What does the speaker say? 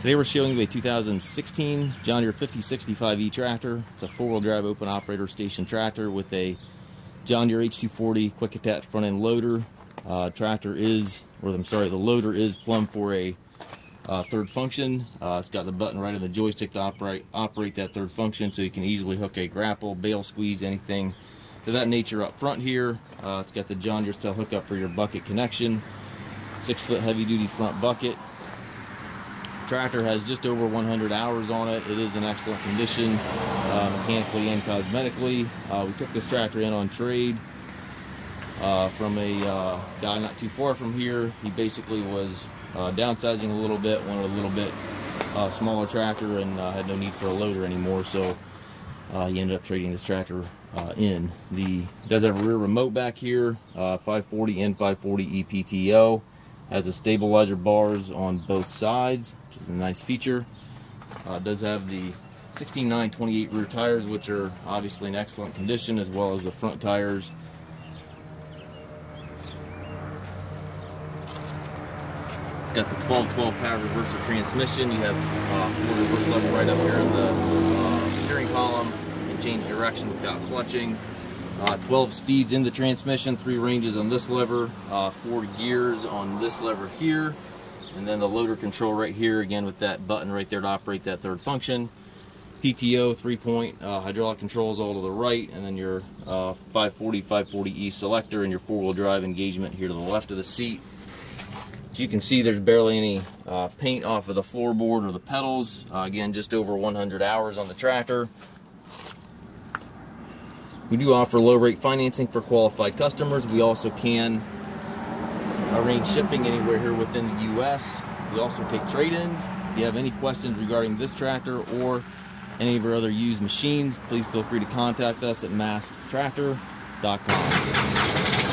Today we're showing you a 2016 John Deere 5065E tractor. It's a four-wheel drive open operator station tractor with a John Deere H240 quick attach front end loader. Uh, tractor is, or I'm sorry, the loader is plumbed for a uh, third function. Uh, it's got the button right on the joystick to operate, operate that third function so you can easily hook a grapple, bale squeeze, anything to that nature up front here. Uh, it's got the John Deere style hookup for your bucket connection. Six foot heavy duty front bucket tractor has just over 100 hours on it. It is in excellent condition, uh, mechanically and cosmetically. Uh, we took this tractor in on trade uh, from a uh, guy not too far from here. He basically was uh, downsizing a little bit, wanted a little bit uh, smaller tractor and had no need for a loader anymore. So he ended up trading this tractor in. The does have a rear remote back here, 540 and 540 EPTO. Has the stabilizer bars on both sides, which is a nice feature. Uh, does have the 16.928 rear tires, which are obviously in excellent condition, as well as the front tires. It's got the 12-12 power reverser transmission. You have uh, reverse level right up here in the uh, steering column. Can change direction without clutching. Uh, 12 speeds in the transmission, three ranges on this lever, uh, four gears on this lever here, and then the loader control right here, again with that button right there to operate that third function. PTO, three-point uh, hydraulic controls all to the right, and then your 540, uh, 540E selector and your four-wheel drive engagement here to the left of the seat. As you can see, there's barely any uh, paint off of the floorboard or the pedals. Uh, again, just over 100 hours on the tractor. We do offer low rate financing for qualified customers. We also can arrange shipping anywhere here within the U.S. We also take trade-ins. If you have any questions regarding this tractor or any of our other used machines, please feel free to contact us at masttractor.com.